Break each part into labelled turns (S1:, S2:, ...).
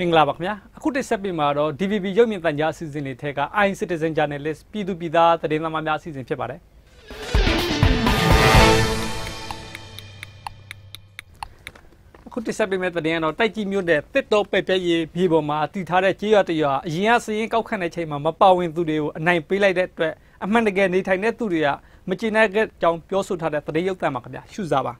S1: မင်္ဂလာပါခင်ဗျာအခုတစ်ဆက်ပြီးမှာတော့ DVB ရုပ်မြင်သံကြားအစီအစဉ်တွေထဲက i Citizen Journalist ပြည်သူပြည်သားသတင်းသမားများအစီအစဉ်ဖြစ်ပါတယ်အခုတစ်ဆက်ပြီးမဲ့သတင်းကတော့တိုက်ကြီးမြို့တဲ့တစ်တော်ပဲ့ပြဲရေးမြေပေါ်မှာတည်ထားတဲ့ကြေးရွာတရွာအရင်ကစရင်ကောက်ခန့်တဲ့ချိန်မှာမပါဝင်သူတွေကိုအနိုင်ပေးလိုက်တဲ့အတွက်အမှန်တကယ်နေထိုင်တဲ့သူတွေကမကျေနပ်တဲ့အကြောင်းပြောဆိုထားတဲ့သတင်းရုပ်သံပါခင်ဗျာရှုစားပါ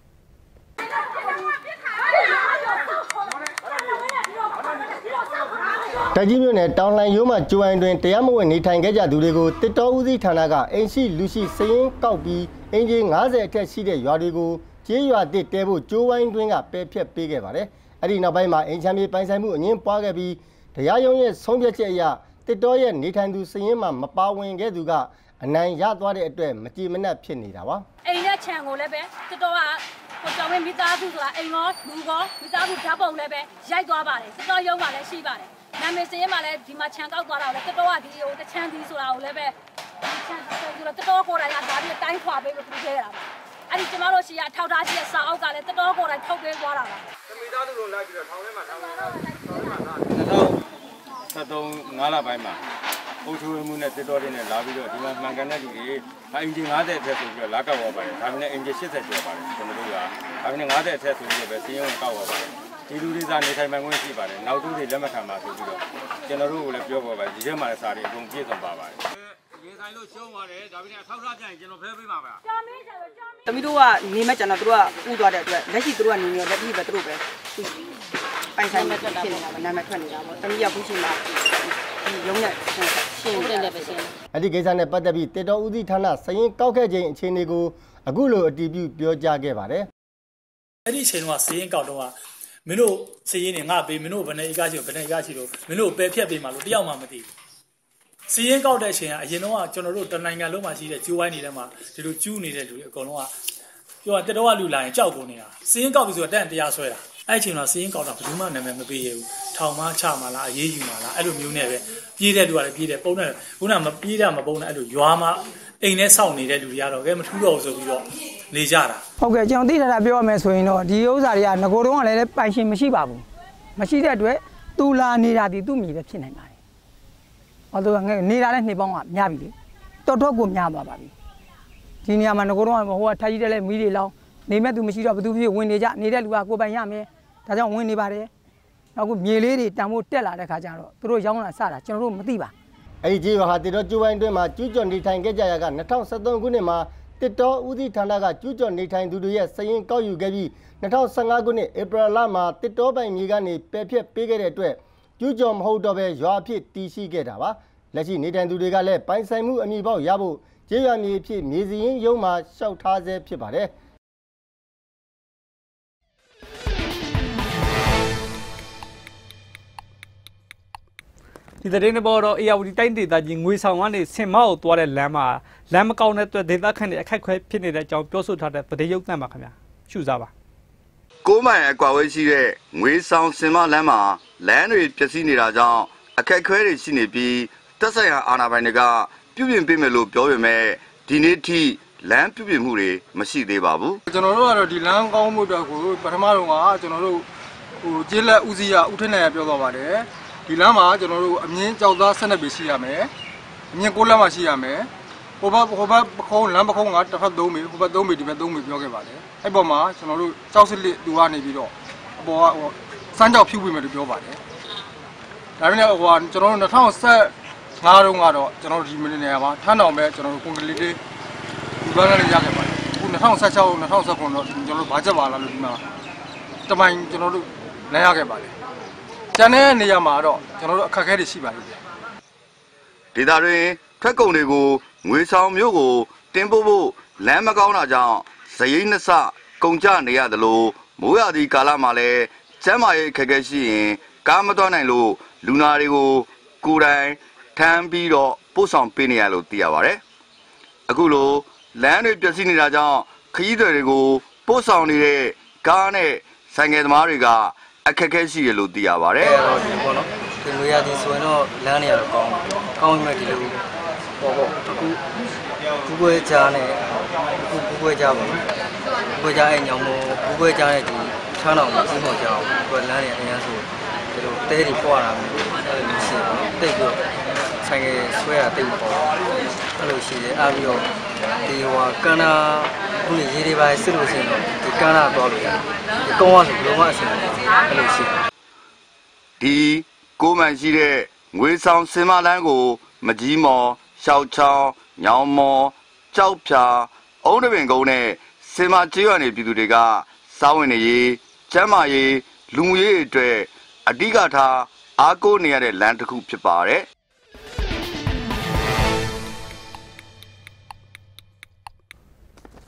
S2: တိုက်ကြီးမြို့နယ်တောင်လှန်ရိုးမှကျိုးအိုင်တွင်တရားမဝင်နေထိုင်ခဲ့ကြသူတွေကိုတစ်တော်ဦးစီးဌာနကအင်ရှိလူရှိစရင်ကောက်ပြီးအင်ဂျီ90အထက်ရှိတဲ့ရွာတွေကိုကျေးရွာတစ်တဲဖို့ကျိုးဝိုင်းတွင်းကပယ်ဖြတ်ပေးခဲ့ပါတယ်။အဲ့ဒီနောက်ပိုင်းမှာအင်ချမ်းမြေပိုင်ဆိုင်မှုအငင်းပွားခဲ့ပြီးတရားရုံးရဲ့ဆုံးဖြတ်ချက်အရတစ်တော်ရဲ့နေထိုင်သူစရင်မှမပါဝင်ခဲ့သူကအနိုင်ရသွားတဲ့အတွက်မကြည်မနှက်ဖြစ်နေတာပါ။
S3: အိမ်နဲ့ခြံကိုလည်းပဲတော်တော်ကကိုကျော်ဝင်းမိသားစုဆိုတာအိမ်ရောလူရောမိသားစုဓာတ်ပုံလည်းပဲရိုက်သွားပါတယ်တော်တော်ရုံးပါလည်းရှိပါတယ် နာမည်စရင်မှလည်းဒီမှာခြံကောက်သွားတာကိုလည်းတော်တော်ကဒီဟိုတချမ်းဒီဆိုတာကိုလည်းပဲဒီခြံဆိုတော့တော်တော်ကိုယ်တိုင်ကဒါပြီးတိုင်းခွာပေးလို့သူခဲ့တာပါအဲ့ဒီကျမတို့ရှိရထောက်ထားရှိရစာအုပ်ကလည်းတော်တော်ကိုယ်တိုင်ထုတ်ပေးသွားတာပါ
S4: မိသားစုလုံးလိုက်ပြီးတော့ထောင်ထဲမှာထောင်ထဲမှာထောင်ထဲမှာထား2073 9လပိုင်းမှာအုပ်ချုပ်မှုနဲ့တစ်တော်တွေနဲ့လာပြီးတော့ဒီမှာမှန်ကန်တဲ့လူတွေအင်ဂျင်90အထက်ဆိုပြီးတော့လာကောက်သွားပါတယ်ဒါပေမဲ့အင်ဂျင်80ကျော်ပါတယ်ကျွန်တော်တို့ကဒါပေမဲ့90အထက်ဆိုပြီးတော့ပဲစီးရုံးကောက်သွားပါတယ် ဒီလူတွေကနေထိုင်မှန်ခွင့်ရှိပါတယ်နောက်တူတွေလက်မခံပါဆိုပြီးတော့ကျွန်တော်တို့ကလည်းပြောပေါ်ပါတယ်ဒီထဲမှာလည်းစာတွေအကုန်ပြည့်စုံပါပါတယ်ရေဆိုင်လို့ရှုံးပါတယ်ဒါပေမဲ့အထောက်ထားပြန်ရင်ကျွန်တော်ဖဲပေးပါဗျာ
S3: ကြာမင်းကြာကြာမင်း
S5: သမီးတို့ကနေမဲ့ကျန်တော့သူတို့ကဥသွားတဲ့အတွက်လက်ရှိသူတို့ကနေနေလက်ပြီးပဲသူတို့ပဲပိုင်ဆိုင်မဲ့ဖြစ်နေတာပဲနာမည်ထွက်နေတာပေါ့သမီးရောက်ခုရှိမှဒီရုံးနဲ့ရှင်းတယ်ပဲရှင်း
S2: အဲ့ဒီကိစ္စနဲ့ပတ်သက်ပြီးတေတော်ဦးစီးဌာနစရင်ကောက်ခဲ့ခြင်းအခြေအနေကိုအခုလိုအတည်ပြုပြောကြားခဲ့ပါတယ်
S6: အဲ့ဒီအချိန်တော့စည်ရင်ကောက်တော့က မင်းတို့စည်ရင်နေငါပေးမင်းတို့ဘယ်နဲ့ဧကရှိဘယ်နဲ့ဧကရှိတော့မင်းတို့ပယ်ဖြတ်ပေးမှလို့တယောက်မှမသိဘူးစည်ရင်ကောက်တဲ့အချိန်ကအရင်တော့ကကျွန်တော်တို့တနိုင်ငံလုံးမှာရှိတဲ့ကျိုးဝိုင်းနေတဲ့မှာဒီလိုကျူးနေတဲ့လူတွေအကုန်လုံးကပြောတာတတော်ကလူလာရင်ကြောက်ကုန်နေတာစည်ရင်ကောက်ပြီဆိုတော့တန်တရားဆွဲတာအဲ့အချိန်တော့စည်ရင်ကောက်တာဘယ်သူမှနာမည်မပေးရဘူးထောင်မချမှာလားအေးယူမှာလားအဲ့လိုမျိုးနဲ့ပဲ ပြေးတဲ့လူကလည်းပြေးတယ်ပုံနဲ့ခုနမပြေးတာမပုံနဲ့အဲ့လိုရွာမှာအိမ်ထဲစောင့်နေတဲ့လူတွေကတော့ကဲမထူးတော့ဘူးဆိုပြီးတော့နေကြတာ
S7: ဟုတ်ကဲ့ကျွန်တော်သိထားတာပြောရမယ်ဆိုရင်တော့ဒီဥစ္စာတွေကငကိုတုံးကလည်းပိုင်ရှင်မရှိပါဘူးမရှိတဲ့အတွက်သူလာနေတာဒီသူ့မိပဲဖြစ်နိုင်ပါတယ်။ဟောသူကငယ်နေတာလည်းနှစ်ပေါင်းကများပြီလေတော်တော်ကိုများသွားပါပြီ။ဒီနေရာမှာငကိုတုံးကဟိုကထားကြီးတဲ့လဲမီးတွေလောင်းနေမဲ့သူမရှိတော့ဘသူဖြစ်ဝင်နေကြနေတဲ့လူကကိုပိုင်ရမယ်ဒါကြောင့်ဝင်နေပါတယ်။ နောက်ကမြေလေးတွေတန်ဖို့တက်လာတဲ့ခါကျတော့သူတို့ရောင်းလာစတာကျွန်တော်တို့မသိပါ။
S2: အဲ့ဒီကြေးရွာဟာတစ်တော်ကျိုးပိုင်းတွင်းမှာကျူးကျော်နေထိုင်ခဲ့ကြရက2013ခုနှစ်မှာတစ်တော်ဦးစီးဌာနကကျူးကျော်နေထိုင်သူတွေရဲ့စရင်ကောက်ယူခဲ့ပြီး2015ခုနှစ်ဧပြီလမှာတစ်တော်ပိုင်မြေကနေပယ်ဖြတ်ပေးခဲ့တဲ့အတွက်ကျူးကျော်မဟုတ်တော့ပဲရွာအဖြစ်တည်ရှိခဲ့တာပါလက်ရှိနေထိုင်သူတွေကလည်းပိုင်ဆိုင်မှုအမိပေါက်ရဖို့ကြေးရွာမြေအဖြစ်မြေစရင်ရုံးမှာရှောက်ထားဆဲဖြစ်ပါတယ်
S1: ဒီသတင်းတွေပေါ်တော့ ARD တိုင်းဒေသကြီးငွေဆောင်ကနေဆင်မောက်ကိုသွားတဲ့လမ်းမှာလမ်းမကောင်းတဲ့အတွက်ဒေသခံတွေအခက်အခဲဖြစ်နေတဲ့အကြောင်းပြောဆိုထားတဲ့သတင်းရုပ်သံပါခင်ဗျာရှုစားပါ
S8: ကိုးမိုင်အကွာဝေးရှိတဲ့ငွေဆောင်စင်မလမ်းမှာလမ်းတွေပျက်စီးနေတာကြောင့်အခက်အခဲတွေရှိနေပြီးတက်ဆိုင်ရာအာဏာပိုင်တွေကပြုပြင်ပေးမယ်လို့ပြောပေမဲ့ဒီနေ့ထိလမ်းပြုပြင်မှုတွေမရှိသေးပါဘူး
S9: ကျွန်တော်တို့ကတော့ဒီလမ်းကောင်းမှုအတွက်ကိုပထမတော့ကကျွန်တော်တို့ဟိုကျေးလက်ဦးစီးရဦးထင်းနိုင်ရပြောသွားပါတယ် ဒီလမ်းမှာကျွန်တော်တို့အမြင့်ကြောက်သား12ပေရှိရမယ်အမြင့်6လမ်းမှာရှိရမယ်ဟိုဘက်ဟိုဘက်ပခုံးလမ်းပခုံးကတစ်ဖက်3ပေဟိုဘက်3ပေဒီဘက်3ပေပြောခဲ့ပါတယ်အဲ့ပေါ်မှာကျွန်တော်တို့ကြောက်စစ်လက်သူကနေပြီးတော့အပေါ်ကဟိုစမ်းကြောက်ဖြူပြီးမယ်လို့ပြောပါတယ်ဒါပေမဲ့ဟိုကကျွန်တော်တို့2015တုန်းကတော့ကျွန်တော်တို့ဒီမင်းနေရာမှာထမ်းတော်မဲ့ကျွန်တော်တို့ကွန်ကရစ်လေးဒီဘက်ကလည်းရခဲ့ပါတယ်အခု2016 2019တော့ကျွန်တော်တို့ဘာချက်ပါလားလို့ဒီမှာတမိုင်ကျွန်တော်တို့လမ်းရခဲ့ပါတယ် ကျန်တဲ့နေရာမှာတော့ကျွန်တော်တို့အခက်အခဲတွေရှိပါလိမ့်မယ်
S8: ဒေသတွင်ထွက်ကုန်တွေကိုငွေဆောင်မျိုးကိုတင်ပို့ဖို့လမ်းမကောင်းတာကြောင့်ဇရိတ်နှစ်ဆကုန်ကျနေရတယ်လို့မိုးရသည့်ကာလမှာလည်းကျမ်းမာရေးအခက်အခဲရှိရင်ကားမသွားနိုင်လို့လူနာတွေကိုကိုယ်တိုင်ထမ်းပြီးတော့ပို့ဆောင်ပေးနေရလို့သိရပါတယ်။အခုလိုလမ်းတွေပျက်စီးနေတာကြောင့်ခရီးသည်တွေကိုပို့ဆောင်နေတဲ့ကားနဲ့ဆိုင်ငယ်သမားတွေက အခက်အခဲရှိရလို့သိရပါတယ်
S10: အဲ့တော့ဒီပေါ့နော်ဒီငွေရသည်ဆိုရင်တော့လမ်းနေရတော့ကောင်းတယ်ကောင်းပြီမဲ့ဒီလိုပေါ့ပေါ့အခုဘူးပွဲကြားနဲ့အခုဘူးပွဲကြားပေါ့နော်ဘူးပွဲကြားအဲ့ညောင်မို့ဘူးပွဲကြားနဲ့ဒီချမ်းတော်ကိုစီးမော်ကြအောင်ဒီလမ်းနေအရင်ဆိုဒီလိုတဲတွေပွားတာမျိုးအဲ့လိုရှိတယ်တိတ်ပြီးတော့ဆိုင်ကဆွဲတာတိတ်ပေါ့အဲ့လိုရှိတယ်အားပြီးတော့ဒီဟိုကန္နာ ခုနေရေးတွေပါစစ်လို့ရှိရင်တော့ဒီကန္နာတော့လို့ရတယ်ဒီကောင်းရဆိုဘလုံးဝအဆင်ပြေအဲ့လိုရှိတယ်
S8: ဒီကိုမှန်ရှိတဲ့ငွေဆောင်စင်မလန်းကို မကြီးမော်ရှောက်ချောင်းညောင်မော်ကြောက်ဖြာအုံးတပင်ကုန်းနဲ့စင်မကျေးရွာနေပြည်သူတွေကစားဝင်နေရေးကျမ်းမာရေးလူမှုရေးအတွက်အဓိကထားအားကိုးနေရတဲ့လမ်းတစ်ခုဖြစ်ပါတယ်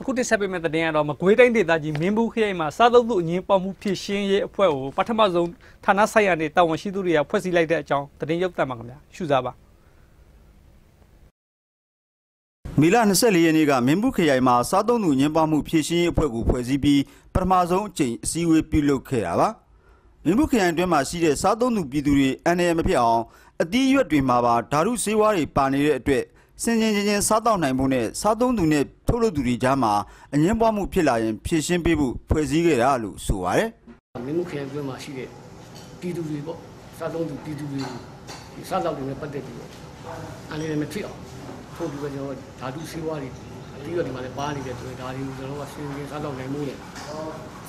S1: ခုတစ်ဆက်ပေးမဲ့တဲ့င်းကတော့မကွေးတိုင်းဒေသကြီးမင်းဘူးခရိုင်မှာစားသုံးသူအငင်းပေါမှုဖြစ်ရှင်းရေးအဖွဲ့ကိုပထမဆုံးဌာနဆိုင်ရာနဲ့တာဝန်ရှိသူတွေကဖွဲ့စည်းလိုက်တဲ့အကြောင်းသတင်းရုပ်သံပါခင်ဗျာရှုစားပါ
S11: မေလ24ရက်နေ့ကမင်းဘူးခရိုင်မှာစားသုံးသူညင်ပမှုဖြည့်ရှင်းရေးအဖွဲ့ကိုဖွဲ့စည်းပြီးပထမဆုံးအကြိမ်အစည်းအဝေးပြုလုပ်ခဲ့တာပါမင်းဘူးခရိုင်အတွင်းမှာရှိတဲ့စားသုံးသူပြည်သူတွေအန္တရာယ်မဖြစ်အောင်အသီးရွက်တွေမှာပါဓာတုဆေးဝါးတွေပါနေတဲ့အတွက်စင်ချင်းချင်းချင်းစားတောက်နိုင်ဖို့နဲ့စားသုံးသူနဲ့ ထုတ်လုပ်သူတွေကြားမှာအငင်းပွားမှုဖြစ်လာရင်ဖြည့်ရှင်းပေးဖို့ဖွဲ့စည်းခဲ့တာလို့ဆိုပါတယ်
S12: မင်းမှုခရိုင်အတွင်းမှာရှိတဲ့ပြည်သူတွေပေါ့စားသုံးသူပြည်သူတွေဒီစားတောက်တွေနဲ့ပတ်သက်ပြီးတော့အန္တရာယ်မဖြစ်အောင်ထို့ပြီးတော့ကျွန်တော်ဓာတုဆေးဝါးတွေအပြီးတော့ဒီမှာလည်းပါနေတဲ့ဆိုရင်ဒါတွေကိုကျွန်တော်ကစဉ်းစဉ်စားတောက်နိုင်မှုနဲ့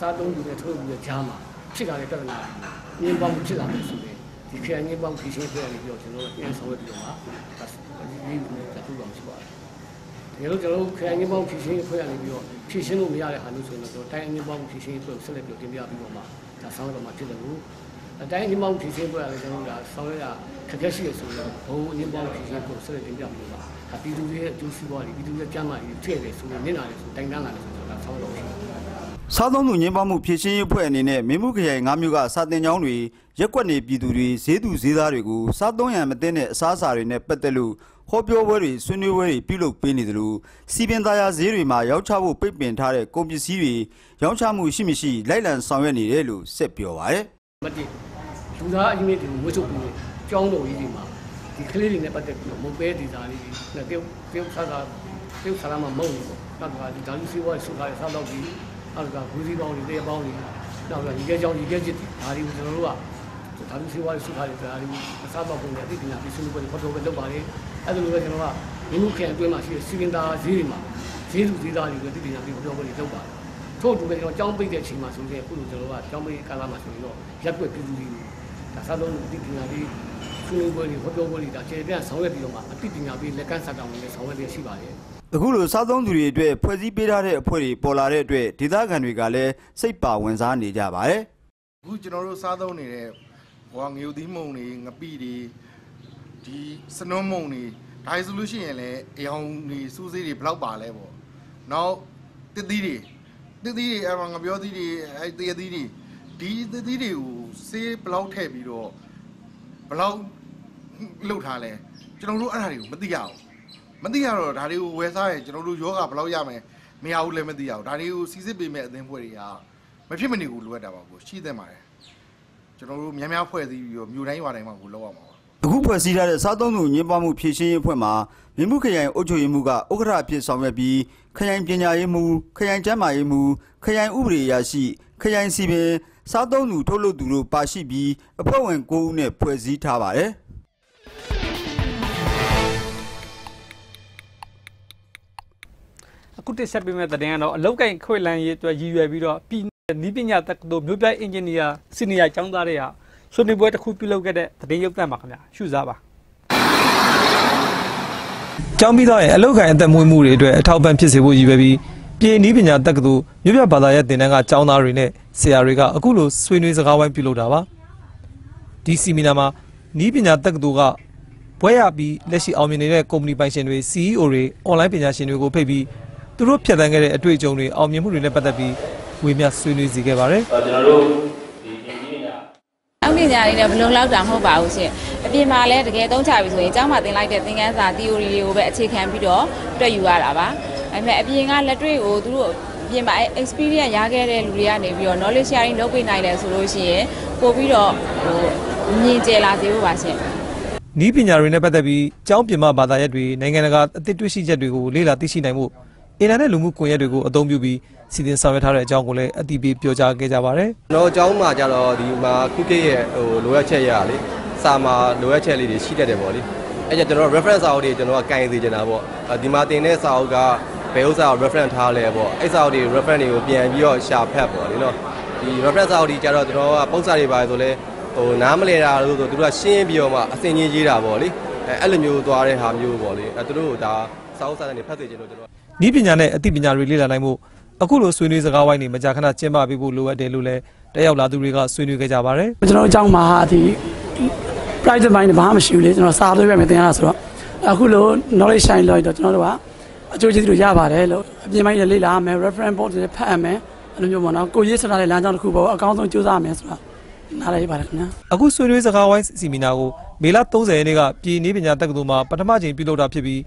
S12: စားသုံးသူနဲ့ထုတ်ပြီးတော့ကြားမှာဖြစ်လာတဲ့ပြဿနာငင်းပေါင်းဖြစ်လာတယ်ဆိုရင်ဒီခရိုင်ငင်းပေါင်းဖြည့်ရှင်းပြရပြီးတော့ကျွန်တော်ကပြန်ဆောင်ရွက်ပြီးတော့မှဒါဒီလိုတခုတော့ရှိပါတယ် ဒီလိုကျွန်တော်တို့ခရိုင်ငင်းပေါင်းဖြည့်ရှင်းဖွဲ့ရနေပြီးတော့ဖြည့်ရှင်းလို့မရတဲ့ဟာမျိုးဆိုရင်တော့တိုင်းငင်းပေါင်းဖြည့်ရှင်းဖွဲ့ကိုဆက်လက်ပြီးတင်ပြပြီးတော့မှဒါဆောင်းရတော့မှဖြစ်တယ်လို့အတိုင်းငင်းပေါင်းဖြည့်ရှင်းဖွဲ့ရလဲကျွန်တော်တို့ဒါဆောင်းရရခက်ခဲရှိရဆိုရင်ဘုံငင်းပေါင်းဖြည့်ရှင်းဖွဲ့ဆက်လက်တင်ပြပြီးတော့မှဒါပြည်သူတွေရဲ့အကျိုးစီးပွားတွေပြည်သူတွေရဲ့ကျန်းမာရေးထည့်တယ်ဆိုရင်နင့်နာတယ်ဆိုတိုင်တန်းလာတယ်ဆိုတော့ဒါဆောင်းရတော့ရှိတယ်
S11: စားသုံးသူညင်ပမှုဖြည့်ရှင်းရေးအဖွဲ့အနေနဲ့မင်းမှုခရိုင်၅မြို့ကစာတင်ကျောင်းတွေရက်ွက်နေပြည်သူတွေဈေးသူဈေးသားတွေကိုစားသုံးရန်မသိတဲ့အစားအစာတွေနဲ့ပတ်သက်လို့ဟောပြောပွဲတွေဆွေးနွေးပွဲတွေပြုလုပ်ပေးနေတယ်လို့စီပင်သားရဈေးတွေမှာရောက်ချဖို့ပိတ်ပင်ထားတဲ့ကုန်ပစ္စည်းတွေရောင်းချမှုရှိမရှိလိုက်လံဆောင်ရွက်နေတယ်လို့ဆက်ပြောပါရယ်
S12: မတည်လူသားအရင်ကဒီမွေးချုပ်ပြီးကြောင်းတော်ကြီးတွေမှာဒီကလေးတွေနဲ့ပတ်သက်ပြီးတော့မုတ်ပဲဒေတာလေးတွေနဲ့တယောက်တယောက်ဆာကတယောက်ဆာလာမှာမုံနေပေါ့နောက်ကဒီဓာတ်စီဝါဆုထားတဲ့ဆောက်တော့ပြီး နောက်ကဂူစီပေါင်းတွေတရပေါင်းတွေနောက်ကဒီကဲကြောင်းဒီကဲจิตဒါတွေကိုကျွန်တော်တို့ကဓာတ်စီဝါဆုထားတဲ့ဒါတွေကိုအစားပေါက်ပုံနဲ့အသိပညာပြီးဆွေးနွေးပွဲတွေဖော်ထုတ်ပဲလုပ်ပါလေအဲ့ဒါလိုပဲကျွန်တော်ကမိမှုခင်အတွင်းမှာရှိတဲ့စီရင်သားဈေးတွေမှာဈေးလူဈေးသားတွေကိုအသိပညာပြီးဖော်ထုတ်ပွဲတွေလုပ်ပါတယ်ထို့တူပဲကျွန်တော်ကြောင်းပိတ်တဲ့အချိန်မှာဆိုရင်အခုလိုကျွန်တော်ကကြောင်းပိတ်ကာလမှာဆိုရင်တော့ရက်ွက်ပြည်သူတွေဒါစားလုံးအသိပညာပြီးဆွေးနွေးပွဲတွေဖော်ထုတ်ပွဲတွေဒါခြေပြန်ဆောင်ရွက်ပြီးတော့မှအသိပညာပြီးလက်ကမ်းစက်တောင်းတွေဆောင်ရွက်ရရှိပါတယ်
S11: အခုလိုစားသုံးသူတွေအတွက်ဖွဲ့စည်းပေးထားတဲ့အဖွဲ့တွေပေါ်လာတဲ့အတွက်ဒေသခံတွေကလည်းစိတ်ပါဝင်စားနေကြပါတယ်
S13: အခုကျွန်တော်တို့စားသုံးနေတဲ့ဟိုငရုတ်သီးမုံတွေငပိတွေဒီစနွန်းမုံတွေဒါဆိုလို့ရှိရင်လည်းအယောင်တွေစူးစေးတွေဘယ်လောက်ပါလဲပေါ့နောက်တစ်သီးတွေတစ်သီးတွေအမှငပြောသီးတွေအဲတရသီးတွေဒီတစ်သီးတွေကိုစေးဘယ်လောက်ထည့်ပြီးတော့ဘယ်လောက်လှုပ်ထားလဲကျွန်တော်တို့အဲ့ဒါတွေကိုမသိရအောင် မသိရတော့ဒါတွေကိုဝယ်စားရင်ကျွန်တော်တို့ယောဂဘယ်လောက်ရမယ်မရဘူးလည်းမသိရဘူးဒါတွေကိုစီစစ်ပေးမဲ့အသင်းဖွဲ့တွေကမဖြစ်မနေကိုလိုအပ်တာပါကိုရှိသင့်ပါတယ်ကျွန်တော်တို့များများဖွဲ့စည်းပြီးတော့မြို့တိုင်းရွာတိုင်းမှာကိုလောက်အောင်ပါ
S11: အခုဖွဲ့စည်းထားတဲ့စားသုံးသူညင်ပမှုဖြည့်ရှင်းရေးအဖွဲ့မှာမြမှုခရိုင်အုပ်ချုပ်ရေးမှူးကဥက္ကဋ္ဌအဖြစ်ဆောင်ရွက်ပြီးခရိုင်ပညာရေးမှူးခရိုင်ကျန်းမာရေးမှူးခရိုင်ဥပဒေအရာရှိခရိုင်စီပင်စားသုံးသူထုတ်လုပ်သူတို့ပါရှိပြီးအဖွဲ့ဝင်9ဦးနဲ့ဖွဲ့စည်းထားပါတယ်
S1: အခုတစ်ဆက်ပေးမဲ့တဲ့င်းကတော့အလောက်ကင်ခွေလန်ရေးအတွက်ရည်ရွယ်ပြီးတော့ပြည်နီးပညာတက္ကသိုလ်မြို့ပြအင်ဂျင်နီယာစီနီယာကျောင်းသားတွေဟာဆွေးနွေးပွဲတစ်ခုပြုလုပ်ခဲ့တဲ့သတင်းရုပ်သံပါခင်ဗျာရှုစားပါ
S14: ကျောင်းပြီးသားရဲ့အလောက်ကိုင်အသက်မွေးမှုတွေအတွက်အထောက်ပံ့ဖြစ်စေဖို့ရည်ရွယ်ပြီးပြည်နည်းပညာတက္ကသိုလ်မြို့ပြဘာသာရပ်သင်တန်းကကျောင်းသားတွေနဲ့ဆရာတွေကအခုလိုဆွေးနွေးစကားဝိုင်းပြုလုပ်တာပါဒီစီမီနာမှာနည်းပညာတက္ကသိုလ်ကဘွဲရပြီးလက်ရှိအောင်မြင်နေတဲ့ကုမ္ပဏီပိုင်ရှင်တွေ CEO တွေအွန်လိုင်းပညာရှင်တွေကိုဖိတ်ပြီး သူတို့ဖြတ်သန်းခဲ့တဲ့အတွေ့အကြုံတွေအောင်မြင်မှုတွေနဲ့ပတ်သက်ပြီးဝေမျှဆွေးနွေးစီခဲ့ပါတယ်
S15: ကျွန်တော်တို့ဒီအင်ဂျင်နီယာအောက်ပညာတွေနဲ့ဘလုံလောက်တာမဟုတ်ပါဘူးရှင်အပြင်မှာလည်းတကယ်သုံးချပြီဆိုရင်ကျောင်းမှာသင်လိုက်တဲ့သင်ခန်းစာ theory တွေကိုပဲအခြေခံပြီးတော့တွက်ယူရတာပါအဲမဲ့အပြင်ကလက်တွေ့ကိုသူတို့အပြင်မှာ experience ရခဲ့တဲ့လူတွေကနေပြီးတော့ knowledge sharing လုပ်ပေးနိုင်တယ်ဆိုလို့ရှိရင်ပို့ပြီးတော့ဟိုမြင်ကျလာစေဖို့ပါရှင်
S14: နီးပညာတွေနဲ့ပတ်သက်ပြီးကျောင်းပြင်ပဘာသာရပ်တွေနိုင်ငံတကာအသစ်တွေ့ရှိချက်တွေကိုလေ့လာသိရှိနိုင်မှု အင်တာနက်လူမှုကွန်ရက်တွေကိုအသုံးပြုပြီးစီစဉ်ဆောင်ရွက်ထားတဲ့အကြောင်းကိုလည်းအတိပေးပြောကြားခဲ့ကြပါတယ်
S16: ကျွန်တော်အကြောင်းမှာကြတော့ဒီမှာခုကိရဲ့ဟိုလိုအပ်ချက်ရလေစာမှာလိုအပ်ချက်လေးတွေရှိတတ်တယ်ပေါ့လေအဲ့ကြကျွန်တော် reference စာအုပ်တွေကျွန်တော်ကကင်စီချင်တာပေါ့ဒီမှာတင်တဲ့စာအုပ်ကဘယ်ဥစ္စာကို reference ထားလဲပေါ့အဲ့စာအုပ်တွေ reference တွေကိုပြန်ပြီးတော့ရှာဖတ်ပေါ့လေနော်ဒီ reference စာအုပ်တွေကြတော့ကျွန်တော်ကပုံစံတွေပါဆိုလဲဟိုနားမလဲတာလို့ဆိုသူတို့ကရှင်းပြီးတော့မှအစင်ကြီးရေးတာပေါ့လေအဲအဲ့လိုမျိုးသွားတဲ့ဟာမျိုးပေါ့လေအဲသူတို့ကဒါစာအုပ်စာတမ်းတွေဖတ်သိချင်လို့ကျွန်တော်။
S14: ဤပညာနဲ့အသိပညာတွေလေ့လာနိုင်မှုအခုလိုဆွေးနွေးစကားဝိုင်းတွေမကြာခဏကျင်းပပေးဖို့လိုအပ်တယ်လို့လည်းတက်ရောက်လာသူတွေကဆွေးနွေးခဲ့ကြပါတယ်။
S12: ကျွန်တော်တို့အကြောင်းမှာဒီ private mind ဘာမှမရှိဘူးလေကျွန်တော်စာသွေးပဲမယ်သင်ရတာဆိုတော့အခုလို knowledge shine လို့တော့ကျွန်တော်တို့ကအကျိုးကျေးဇူးတွေရပါတယ်လို့အပြင်ပိုင်းလည်းလေ့လာရမယ် reference board တွေဖတ်ရမယ်အဲ့လိုမျိုးပေါ့နော်ကိုရေးစတာတဲ့လမ်းကြောင်းတစ်ခုပေါ့အကောင်းဆုံးကြိုးစားရမယ်ဆိုတာနားလည်ပါတယ်ခင်ဗျာ
S14: အခုဆွေးနွေးစကားဝိုင်းစီမီနာကိုမေလ30ရက်နေ့ကပြည်နည်းပညာတက္ကသိုလ်မှာပထမချိန်ပြုလုပ်တာဖြစ်ပြီး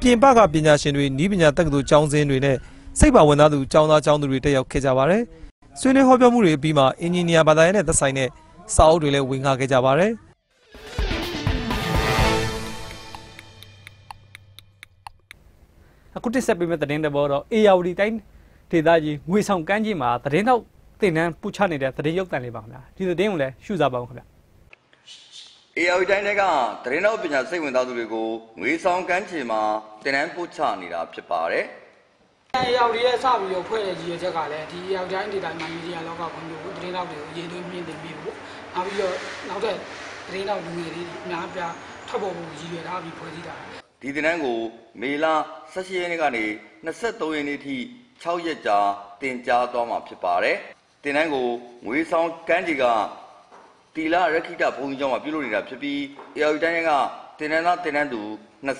S14: ပြင်ပကပညာရှင်တွေနည်းပညာတက္ကသိုလ်ကျောင်းစင်းတွေနဲ့စိတ်ပါဝင်သားသူကျောင်းသားကျောင်းသူတွေတက်ရောက်ခဲ့ကြပါတယ်။ဆွေးနွေးဟောပြောမှုတွေအပြီးမှာအင်ဂျင်နီယာဘာသာရေးနဲ့သက်ဆိုင်တဲ့စာအုပ်တွေလည်းဝင်ငါခဲ့ကြပါတယ်။
S1: အခုတစ်ဆက်ပေးမဲ့သတင်းတဘောတော့ ARD တိုင်းဒေသကြီးငွေဆောင်ကမ်းခြေမှာသတင်းတော့တင်နန်းပူချနေတဲ့သတင်းရုပ်သံလေးပါခင်ဗျာဒီသတင်းကိုလည်းရှုစားပါဦးခင်ဗျာ
S8: AR တိုင်းတွေကသတင်းတော်ပညာစိတ်ဝင်စားသူတွေကိုငွေဆောင်ကမ်းခြေမှာတင်နန်းပို့ချနေတာဖြစ်ပါတယ်
S17: အဲရောက်ဒီရဲ့စပြီးတော့ဖွဲ့တဲ့ကြီးရဲ့ချက်ကလည်းဒီရောက်တိုင်းဒေတာမှာမီဒီယာလောကဖွံ့ဖြိုးဖို့သတင်းတောက်တွေကိုရေးသွင်းမြင့်တင်ပြီးဖို့နောက်ပြီးတော့နောက်ထပ်သတင်းတောက်လူငယ်လေးတွေအများအပြားထွက်ပေါ်ဖို့ရည်ရွယ်ထားပြီးဖွဲ့စည်းတာ
S8: ဒီတင်နန်းကိုမေလ18ရက်နေ့ကနေ23ရက်နေ့ထိ6ရက်ကြာတင်ကြားသွားမှာဖြစ်ပါတယ်တင်နန်းကိုငွေဆောင်ကမ်းခြေက တီလာရခိတဘုံကြီးကျောင်းမှာပြုလုပ်နေတာဖြစ်ပြီး AR တိုင်းကတင်နန်းသားတင်နန်းသူ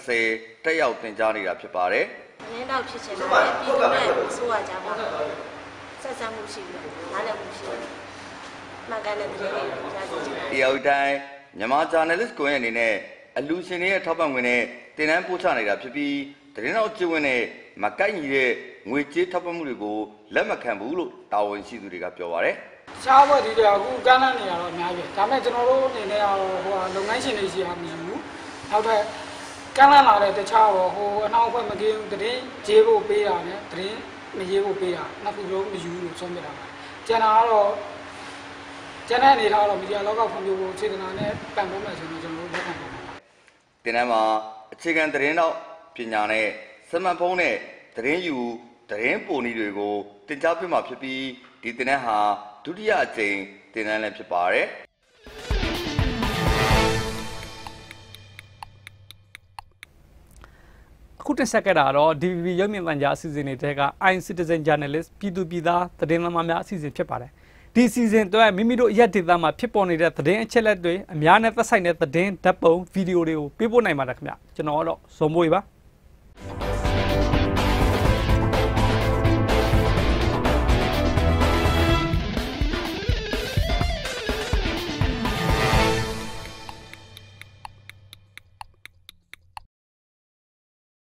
S8: 20တက်ရောက်တင်ကြားနေတာဖြစ်ပါတယ်
S18: ရင်းတော့ဖြစ်ချင်ပါတယ်ပြည်သူနဲ့အစိုးရကြားမှာဆက်ဆံမှုရှိပြီးနားလည်မှုရှိပြီးမှန်ကန်တဲ့သတင်းတွေကြားသိချင်တယ်
S8: AR တိုင်းမြန်မာ journalist ကိုရဲ့အနေနဲ့အလူရှင်တွေရဲ့ထောက်ပံ့ငွေနဲ့တင်နန်းပို့ချနေတာဖြစ်ပြီးသတင်းတော်ကျဝင်နဲ့မကိုက်ညီတဲ့ငွေကြေးထောက်ပံ့မှုတွေကိုလက်မခံဘူးလို့တာဝန်ရှိသူတွေကပြောပါတယ်
S17: ရှားဘွက်ဒီတအခုကမ်းလှမ်းနေရတော့အများကြီးဒါပေမဲ့ကျွန်တော်တို့အနေနဲ့ကတော့ဟိုဟာလုပ်ငန်းရှင်တွေရှိအောင်မယူဘူးနောက်ထပ်ကမ်းလှမ်းလာတဲ့တခြားတော့ဟိုအနောက်ဘက်မကင်းဘူးသတင်းဂျေးဖို့ပေးတာနဲ့သတင်းမရေးဖို့ပေးတာနှစ်ခုလုံးမယူဘူးလို့ဆုံးဖြတ်တာပါကျန်တာကတော့ကျန်တဲ့အနေထားတော့မီဒီယာလောကဖွံ့ဖြိုးဖို့ခြေတနာနဲ့ပံ့ပိုးမယ်ဆိုတော့ကျွန်တော်တို့လက်ခံပါမယ်
S8: တင်နန်းမှာအခြေခံသတင်းတော့ပညာနဲ့စမတ်ဖုန်းနဲ့သတင်းယူသတင်းပို့နည်းတွေကိုတင်ကြားပေးမှာဖြစ်ပြီးဒီတင်နန်းဟာ ဒုတိယအကြိမ်တင်နန်းလည်းဖြစ်ပါတယ်
S1: အခုတင်ဆက်ခဲ့တာတော့ DVB ရုပ်မြင်သံကြားအစီအစဉ်တွေတဲက i Citizen Journalist ပြည်သူပြည်သားသတင်းသမားများအစီအစဉ်ဖြစ်ပါတယ်ဒီအစီအစဉ်အတွက်မိမိတို့ရက်ဒေသမှာဖြစ်ပေါ်နေတဲ့သတင်းအချက်အလက်တွေအများနဲ့သက်ဆိုင်တဲ့သတင်းဓာတ်ပုံဗီဒီယိုတွေကိုပေးပို့နိုင်ပါတယ်ခင်ဗျကျွန်တော်ကတော့ဇော်မွေပါ